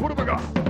これだが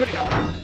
Dur ya.